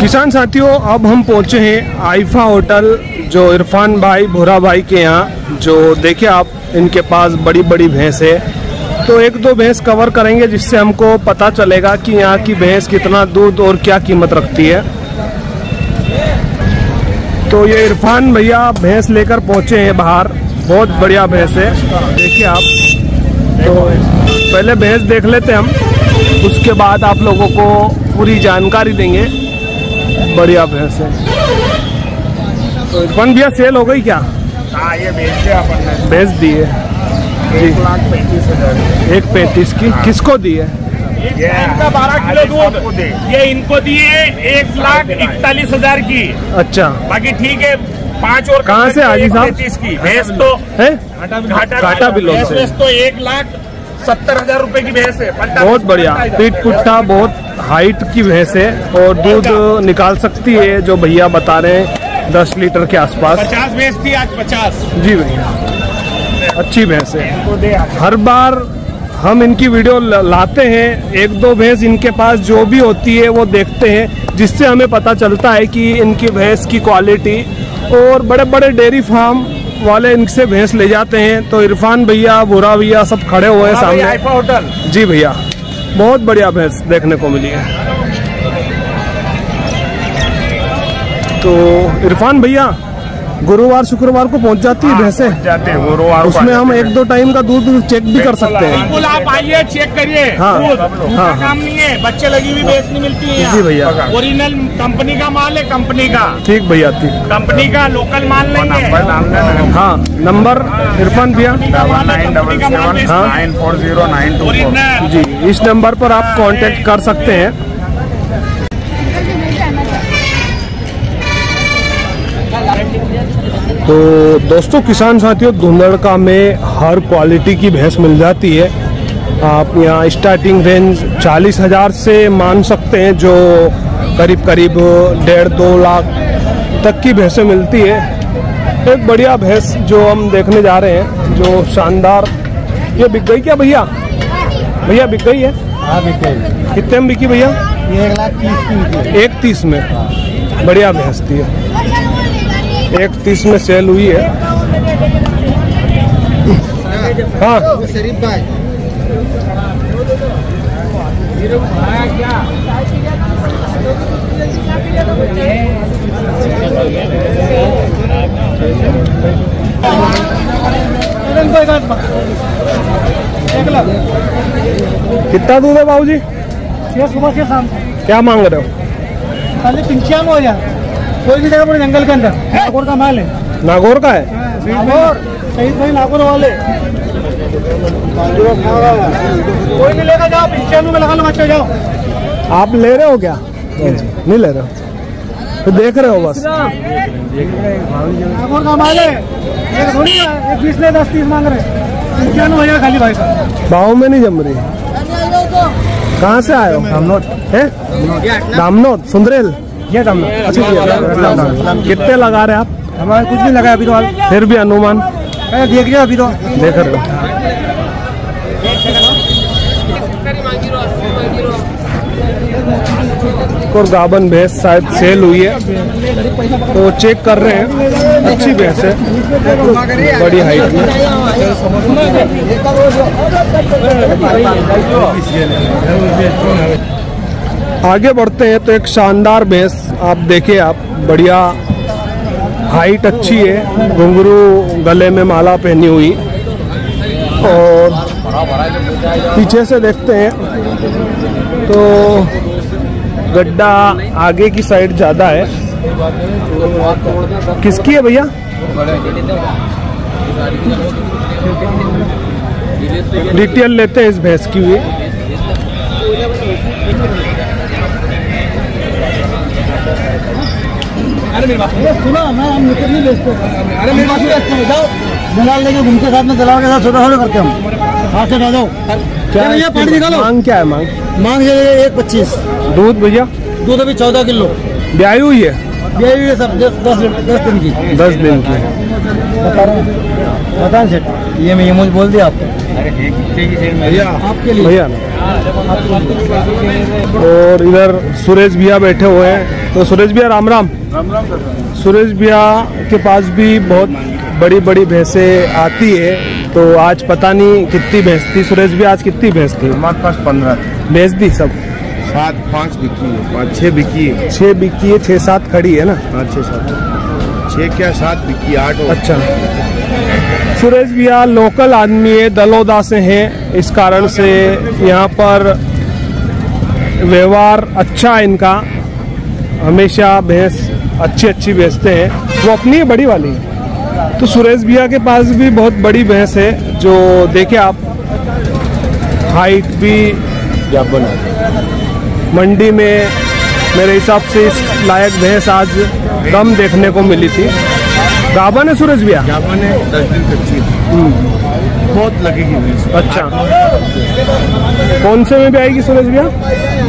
किसान साथियों, अब हम पहुँचे हैं आइफा होटल, जो इरफान भाई, भोरा भाई के यहाँ, जो देखिए आप, इनके पास बड़ी बड़ी भैंस है। तो एक दो भैंस कवर करेंगे, जिससे हमको पता चलेगा कि यहाँ की भैंस कितना दूध और क्या कीमत रखती है। तो ये इरफान भैया भैंस लेकर पहुँचे हैं बाहर। बहुत बढ़िया भैंस है। देखिए आप तो पहले भैंस देख लेते हम। उसके बाद आप लोगों को पूरी जानकारी देंगे। बढ़िया भैंस है। तो इरफान भैया सेल हो गई क्या? हाँ ये बेच दिया अपन ने। बेच दी है। एक लाख पैंतीस हज़ार। एक पैंतीस की किसको दी है? ये इनका बारह किलो आज दूध। ये इनको दिए एक लाख इकतालीस हज़ार की। अच्छा। बाकी ठीक है पाँच और कहाँ से हाजी साहब? पैंतीस की। भैंस तो है? घाटा घाटा बिलों। भैंस तो एक लाख सत्तर हज़ार रूपए की भैंस है। बहुत बढ़िया। पीट पुट्ठा बहुत हाइट की भैंस है और दूध निकाल सकती है जो भैया बता रहे हैं दस लीटर के आसपास। पचास भैंस थी आज पचास। जी भैया। अच्छी भैंस है। हर बार हम इनकी वीडियो लाते हैं। एक दो भैंस इनके पास जो भी होती है वो देखते हैं जिससे हमें पता चलता है कि इनकी भैंस की क्वालिटी और बड़े बड़े डेयरी फार्म वाले इनसे भैंस ले जाते हैं। तो इरफान भैया बुरा भैया सब खड़े हुए हैं सामने। होटल जी भैया बहुत बढ़िया भैंस देखने को मिली है। तो इरफान भैया गुरुवार शुक्रवार को पहुँच जाती है भैंसें जाते हैं गुरुवार उसमें हम एक दो टाइम का दूध चेक भी कर सकते हैं। बिल्कुल आप आइए चेक करिए। हाँ, हाँ, हाँ। काम नहीं है बच्चे लगी हुई भैंस नहीं मिलती है जी भैया। ओरिजिनल कंपनी का माल है कंपनी का। ठीक भैया ठीक। कंपनी का लोकल माल नहीं है। हाँ नंबर इरफान भैया। डबल नाइन डबल हाँ। Nine four zero nine two जी इस नंबर पर आप कांटेक्ट कर सकते हैं। तो दोस्तों किसान साथियों धुंधड़का में हर क्वालिटी की भैंस मिल जाती है। आप यहाँ स्टार्टिंग रेंज चालीस हज़ार से मान सकते हैं जो करीब करीब डेढ़ दो लाख तक की भैंसें मिलती है। एक बढ़िया भैंस जो हम देखने जा रहे हैं जो शानदार। ये बिक गई क्या भैया? भैया बिक गई है? हाँ कितने में बिकी भैया? एक लाख तीस निकली। एक तीस में। बढ़िया भैंस थी है एक तीस में सेल हुई है। हाँ। शरीफ भाई कितना दूध है बाबू जी सुबह से शाम। क्या मांग रहे हो? खाली पंचानवे हज़ार। कोई भी जगह पर जंगल के अंदर। नागौर का माल है। नागौर का है? नागौर शहीद भाई नागौर वाले। कोई नहीं लेगा जाओ पंचानवे में लगा लो बच्चे जाओ। आप ले रहे हो क्या? नहीं ले रहे हो? तो देख रहे हो बस। नागौर का माल है। थोड़ी एक बीस ले दस तीस मांग रहे पंचानवे हज़ार खाली भाई का भाव में नहीं जम रही। कहाँ से आए हो? दामनोद है? दामनोद सुंदरेल। ये कम अच्छा जी, कितने लगा रहे आप? हमारे कुछ नहीं लगा अभी तो फिर भी अनुमान? देख रहे अभी तो देख रहे हो। और गाबन भैंस शायद सेल हुई है। तो चेक कर रहे हैं। अच्छी भैंस है। बड़ी हाइट में आगे बढ़ते हैं तो एक शानदार भैंस आप देखिए आप, बढ़िया हाइट अच्छी है, घुंघरू गले में माला पहनी हुई। और पीछे से देखते हैं तो गड्ढा आगे की साइड ज़्यादा है। किसकी है भैया? डिटेल लेते हैं इस भैंस की भी। सुनो। मैं हम निकल नहीं बेचते अरे मेरी बात बेचते जाओ दलाल लेके घूमते साथ में दलाल के साथ छोटा छोटा करते हम। हाथ से डालो क्या ये पानी निकालो। मांग क्या है मांग? मांग ये एक पच्चीस। दूध भैया? दूध अभी चौदह किलो। ब्याई हुई है? ये भी सब दस दस दस दिन की। दस दिन की। बता रहा हूँ। बता सेठ। ये मैं ये मुझे बोल दिया आपको। आपके लिए। भैया। और इधर सुरेश भैया बैठे हुए हैं। तो सुरेश भैया राम राम। राम राम सुरेश भैया के पास भी बहुत बड़ी बड़ी भैंसें आती है तो आज पता नहीं कितनी भैंस थी। सुरेश भैया आज कितनी भैंस थी? हमारे पास पंद्रह थे। बेच दी सब? सात पाँच बिकी है। पाँच छः बिकी है। छः बिकी है छः सात खड़ी है ना? पाँच छः सात। छः क्या सात बिकी आठ अच्छा। सुरेश भैया लोकल आदमी है दलोदा से हैं। इस कारण से यहाँ पर व्यवहार अच्छा है इनका। हमेशा भैंस अच्छी अच्छी बेचते हैं। वो अपनी है बड़ी वाली। तो सुरेश भैया के पास भी बहुत बड़ी भैंस है जो देखे आप हाइट भी मंडी में मेरे हिसाब से इस लायक भैंस आज कम देखने को मिली थी। गाबन है सूरज भैया? है दस दिन कच्ची बहुत लगेगी भैंस। अच्छा। कौन से में भी आएगी सूरज भैया?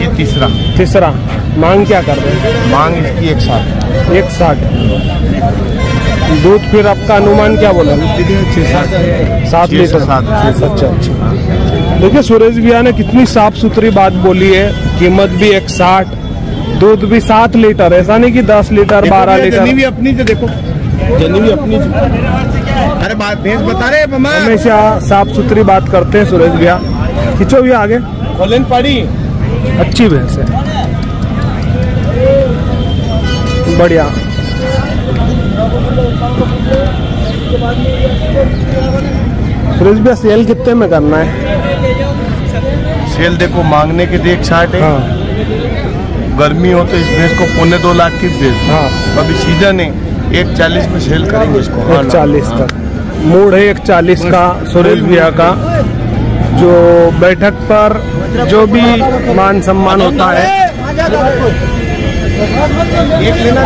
ये तीसरा। तीसरा। मांग क्या कर रहे हैं? मांग इसकी एक साथ। एक साठ दूध फिर आपका अनुमान क्या बोला? सात। लीटर। अच्छा अच्छा। देखिए सुरेश भैया ने कितनी साफ़ सुथरी बात बोली है। कीमत भी एक साठ दूध भी सात लीटर। ऐसा नहीं कि दस लीटर बारह जनी भी लीटर अपनी से देखो। जनी भी अपनी अरे बात भैंस बता रहे हमेशा साफ़ सुथरी बात करते हैं सुरेश भैया। खींचो भैया आगे। पड़ी अच्छी भैंस है। बढ़िया। सुरेश भैया सेल कितने में करना है? सेल देखो मांगने के लिए एक साठ है। हाँ। गर्मी हो तो इस भैंस को पौने दो लाख की दो। हाँ। अभी सीज़न है एक चालीस में सेल करेंगे इसको। हाँ एक चालीस तक मूड है एक चालीस का सुरेश भैया का। जो बैठक पर जो भी मान सम्मान होता है एक लेना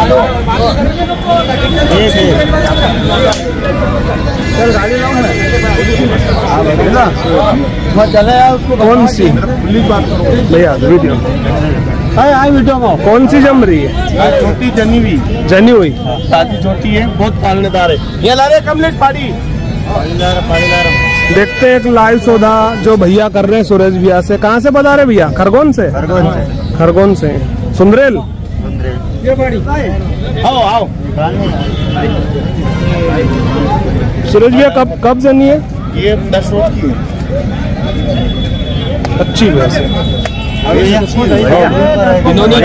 तो चले यार उसको कौन सी? खुली बात करो भैया वीडियो। आई वीडियो में कौन सी जम रही है? छोटी जनी भी जनी हुई? ताजी छोटी है बहुत पालनेदार है। ये ला रहे कमलेश पाड़ी। देखते हैं एक लाइव सौदा जो भैया कर रहे हैं सुरेश भैया से। कहाँ से बता रहे भैया? खरगोन से? खरगोन से। खरगोन आओ आओ सुरेश भैया कब कब जनी है? ये दस रोज की है। अच्छी भैंस है इन्होंने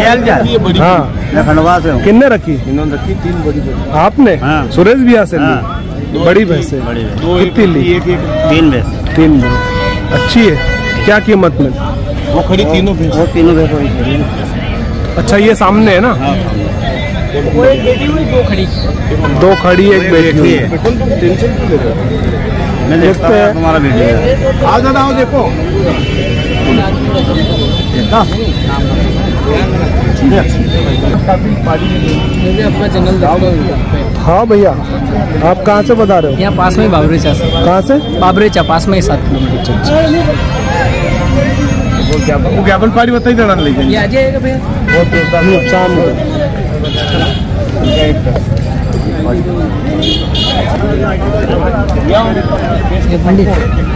हाँ से किन्ने रखी? इन्होंने रखी तीन बड़ी आपने? हाँ। सुरेश भैया से ली? हाँ। बड़ी भैंस है भैंस। कितनी ली? एक एक तीन भैंस तीन दिन अच्छी है। क्या कीमत में? वो खड़ी तीनों भैंस वो तीनों भैंस हैं। अच्छा ये सामने है ना? दो खड़ी। एक बैठी हुई। है। तुम तुम टेंशन क्यों ले रहे हो? मैं देखता देखते हैं। हूँ तुम्हारा वीडियो है। आओ दादा आओ देखो। हाँ। भैया आप कहाँ से बता रहे हो? यहाँ पास में ही बाबरेचा से कहाँ से? बाबरेचा पास में ही सात किलोमीटर वो क्या वो ज्ञापन पाड़ी बताई देना ले जाएँगे आ जाएगा भैया। बहुत जोरदार शाम को।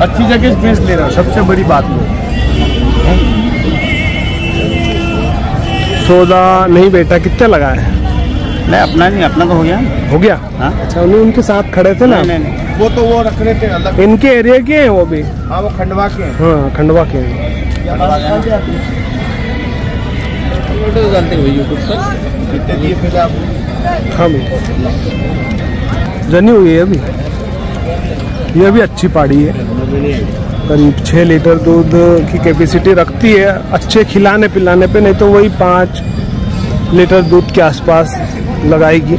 अच्छी जगह से भैंस ले रहा हूँ सबसे बड़ी बात वो। सौदा नहीं बेटा कितने लगा है? नहीं अपना नहीं अपना तो हो गया। हो गया? हाँ। अच्छा उन्हें उनके साथ खड़े थे ना? नहीं नहीं नहीं। वो तो वो रख रहे थे अलग। इनके एरिया के हैं वो भी हाँ वो खंडवा के हैं। हाँ खंडवा के हैं। डालते हुए यूट्यूब पर हाँ जनी हुई है अभी। ये भी अच्छी पाड़ी है। करीब छः लीटर दूध की कैपेसिटी रखती है। अच्छे खिलाने पिलाने पे नहीं तो वही पाँच लीटर दूध के आसपास लगाएगी।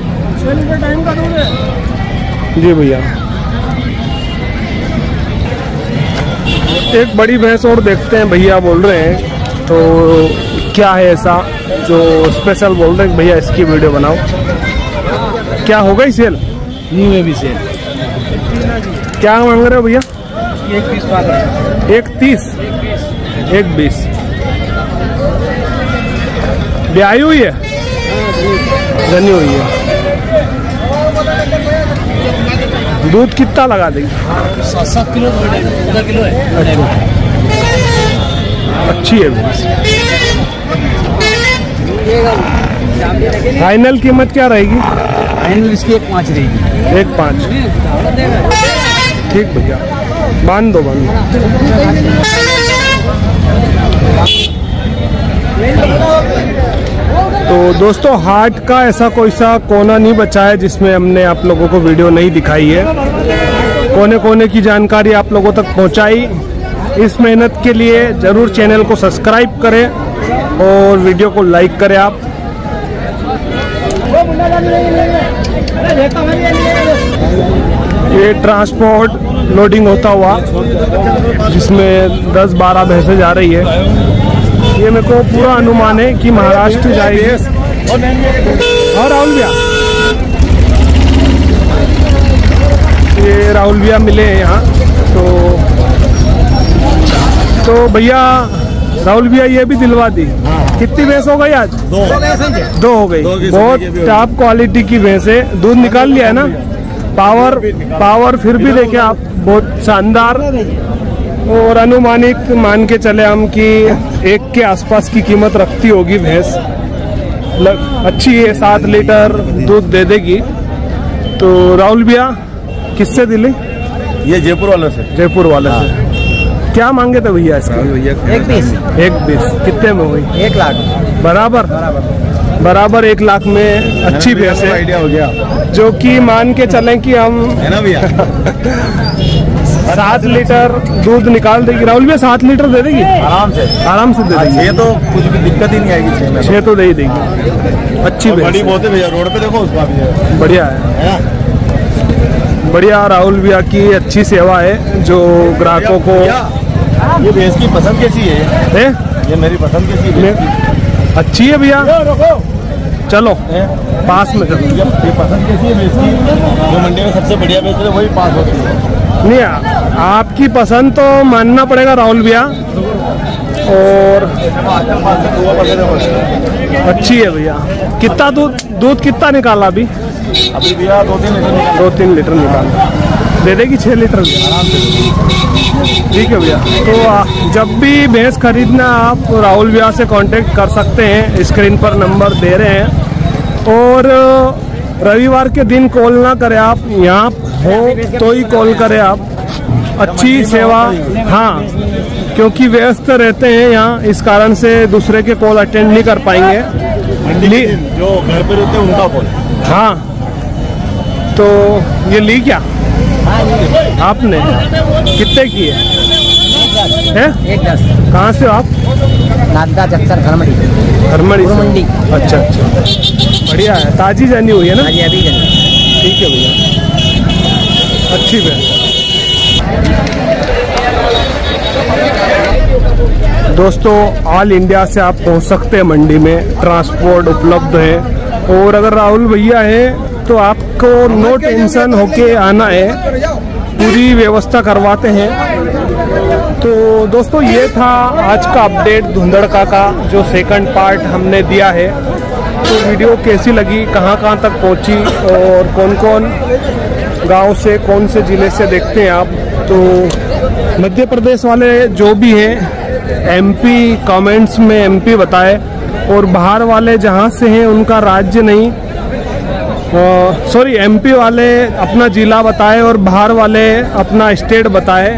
जी भैया। एक बड़ी भैंस और देखते हैं भैया बोल रहे हैं। तो क्या है ऐसा जो स्पेशल बोल रहे हैं भैया इसकी वीडियो बनाओ। क्या हो गई सेल न्यू में भी सेल क्या मांग रहे हो भैया? एक पास एक तीस? एक बीस। ब्याही हुई है? जनी हुई है। दूध कितना लगा देंगे? सात सात किलो पंद्रह किलो है। अच्छी। है भैंस फाइनल कीमत क्या रहेगी? फाइनल इसकी एक पाँच रहेगी। एक पाँच। ठीक भैया। बाँध दो बाँध दो। तो दोस्तों हाट का ऐसा कोई सा कोना नहीं बचा है जिसमें हमने आप लोगों को वीडियो नहीं दिखाई है। कोने कोने की जानकारी आप लोगों तक पहुंचाई। इस मेहनत के लिए ज़रूर चैनल को सब्सक्राइब करें और वीडियो को लाइक करें आप। ये ट्रांसपोर्ट लोडिंग होता हुआ, जिसमें 10-12 भैंसें जा रही है। ये मेरे को पूरा अनुमान है कि महाराष्ट्र जाएगी। और राहुल भैया। ये राहुल भैया मिले हैं यहाँ तो तो भैया राहुल भैया ये भी दिलवा दी। कितनी भैंस हो गई आज? दो। दो हो गई। बहुत हो टॉप क्वालिटी की भैंस है। दूध निकाल लिया है ना? पावर पावर फिर भी देखे आप बहुत शानदार। और अनुमानित मान के चले हम कि एक के आसपास की कीमत रखती होगी भैंस। लग- अच्छी है सात लीटर दूध दे देगी। तो राहुल भैया किससे दिली? ये जयपुर वालों से। जयपुर वाले से। क्या मांगे थे भैया इसके? एक पीस एक बीस। कितने में हुई? एक लाख। बराबर? बराबर। एक लाख में अच्छी भैंस है। आइडिया हो गया। जो कि मान के चलें कि हम है ना भैया? सात लीटर दूध निकाल देगी। राहुल भैया सात लीटर दे देगी? आराम से। आराम से दे हाँ, देगी। छह तो कुछ भी दिक्कत ही नहीं आएगी छह तो। दे ही देगी। अच्छी बड़ी बहुत है भैया रोड पे देखो उसका भी बढ़िया है। है बढ़िया राहुल भैया की अच्छी सेवा है जो ग्राहकों को ये भैंस की पसंद कैसी है? है? ये मेरी पसंद कैसी है? अच्छी है भैया। चलो हैं? पास में चलो। ये ये पसंद कैसी है भैंस की? जो मंडी में सबसे बढ़िया बेच रहे वही पास होती है। नहीं आ- आपकी पसंद तो मानना पड़ेगा राहुल भैया। और अच्छी है भैया। कितना दूध दूध कितना निकाला अभी? अभी भैया दो तीन लीटर निकाल- दो तीन लीटर निकाला। दे देगी छः लीटर ठीक है भैया। तो जब भी भैंस खरीदना आप राहुल भैया से कांटेक्ट कर सकते हैं स्क्रीन पर नंबर दे रहे हैं। और रविवार के दिन कॉल ना करें आप। यहाँ हो तो ही कॉल करें आप। अच्छी सेवा हाँ क्योंकि व्यस्त रहते हैं यहाँ इस कारण से दूसरे के कॉल अटेंड नहीं कर पाएँगे। जो घर पे रहते हैं उनका बोल हाँ तो ये ली क्या? आपने? कितने की है? हैं? कहाँ से हो आप? नागदा जक्सर खरमड़ी हरमड़ी मंडी अच्छा अच्छा। बढ़िया है ताजी जानी हुई है ना? अभी अभी ठीक है भैया। अच्छी भैंस दोस्तों ऑल इंडिया से आप पहुँच सकते हैं मंडी में। ट्रांसपोर्ट उपलब्ध है। और अगर राहुल भैया है तो आपको नो टेंशन होके आना है। पूरी व्यवस्था करवाते हैं। तो दोस्तों, ये था आज का अपडेट धुंधड़का का, जो सेकंड पार्ट हमने दिया है। तो वीडियो कैसी लगी कहाँ कहाँ तक पहुँची, और कौन कौन गाँव से, कौन से ज़िले से देखते हैं आप? तो मध्य प्रदेश वाले जो भी हैं एमपी कमेंट्स में एमपी बताए और बाहर वाले जहाँ से हैं, उनका राज्य नहीं। सॉरी एमपी वाले अपना ज़िला बताए और बाहर वाले अपना स्टेट बताए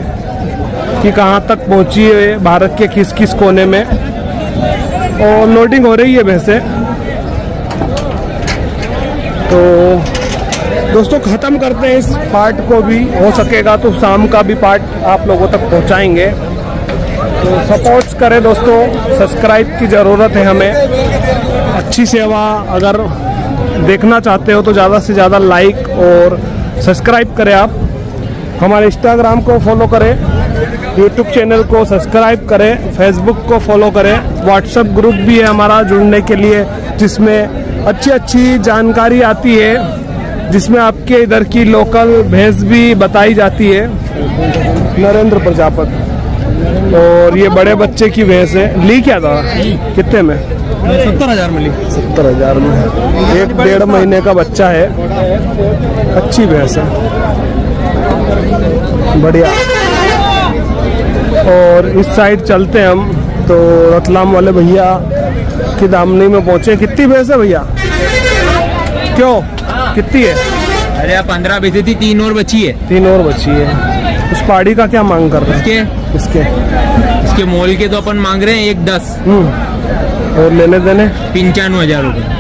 कि कहाँ तक पहुँची है, भारत के किस किस कोने में। और लोडिंग हो रही है वैसे। तो दोस्तों, ख़त्म करते हैं इस पार्ट को भी। हो सकेगा तो शाम का भी पार्ट आप लोगों तक पहुंचाएँगे। तो सपोर्ट्स करें दोस्तों सब्सक्राइब की ज़रूरत है हमें। अच्छी सेवा अगर देखना चाहते हो तो ज़्यादा से ज़्यादा लाइक और सब्सक्राइब करें आप। हमारे इंस्टाग्राम को फॉलो करें यूट्यूब चैनल को सब्सक्राइब करें फेसबुक को फॉलो करें। व्हाट्सएप ग्रुप भी है हमारा जुड़ने के लिए, जिसमें अच्छी अच्छी जानकारी आती है। जिसमें आपके इधर की लोकल भैंस भी बताई जाती है। नरेंद्र प्रजापत। और ये बड़े बच्चे की भैंस है। ली क्या था? कितने में? सत्तर हज़ार में ली। सत्तर हज़ार में। एक डेढ़ महीने का बच्चा है। अच्छी भैंस है। बढ़िया। और इस साइड चलते हैं हम। तो रतलाम वाले भैया की दामनी में पहुँचे। कितनी भैंस है भैया? क्यों? कितनी है? अरे यार पंद्रह बेची थी तीन और बची है। तीन और बची है। उस पहाड़ी का क्या मांग कर रहे हैं? इसके इसके इसके मोल के तो अपन मांग रहे हैं एक दस। हम्म। और लेने देने? पंचानवे हज़ार रुपये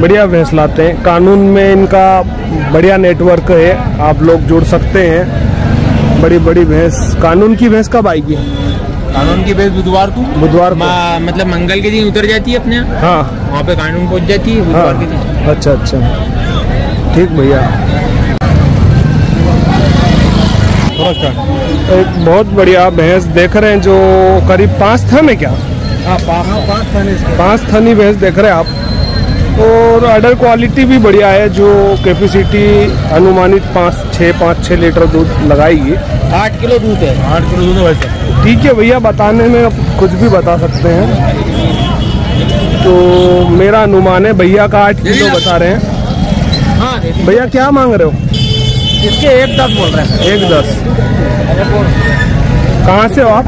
बढ़िया भैंस लाते हैं कानून में इनका बढ़िया नेटवर्क है आप लोग जुड़ सकते हैं। बड़ी बड़ी भैंस कानून की भैंस कब आएगी? कानून की बेस बुधवार को? बुधवार मतलब मंगल के दिन उतर जाती है अपने यहाँ? हाँ। वहाँ पे कानून पहुँच जाती है बुधवार के दिन। हाँ अच्छा अच्छा। ठीक भैया। एक बहुत बढ़िया भैंस देख रहे हैं जो करीब पाँच थन है क्या पाँच थनी भैंस देख रहे हैं आप। और अडर क्वालिटी भी बढ़िया है जो कैपेसिटी अनुमानित पाँच छः पाँच छः लीटर दूध लगाएगी। आठ किलो दूध है। आठ किलो दूध है वैसे ठीक है भैया बताने में आप कुछ भी बता सकते हैं। तो मेरा अनुमान है भैया का आठ किलो बता रहे हैं। हाँ भैया क्या मांग रहे हो? इसके एक दस बोल रहे हैं। एक दस। कहाँ से हो आप?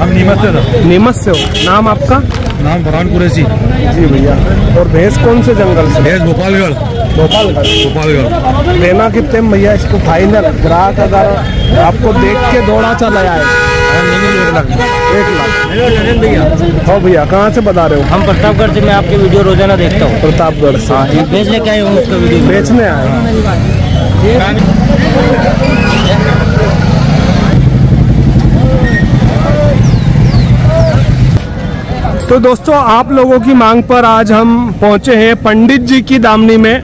हम नीमच से नीमच से हो। नाम आपका? नाम फरहान कुरैसी जी भैया। और भैंस कौन से जंगल से? भैंस भोपालगढ़। भोपालगढ़। गोपालगढ़ लेना कितने भैया इसको फाइनल ग्राहक अगर आपको देख के दौड़ा चला आए। एक लाख भैया हाँ भैया कहाँ से बता रहे हो? हम प्रतापगढ़ से मैं आपके वीडियो रोज़ाना देखता हूँ। प्रतापगढ़ से? बेच लेके आए हूँ उसका वीडियो? बेचने आए हैं। तो दोस्तों आप लोगों की मांग पर आज हम पहुँचे हैं पंडित जी की दामनी में।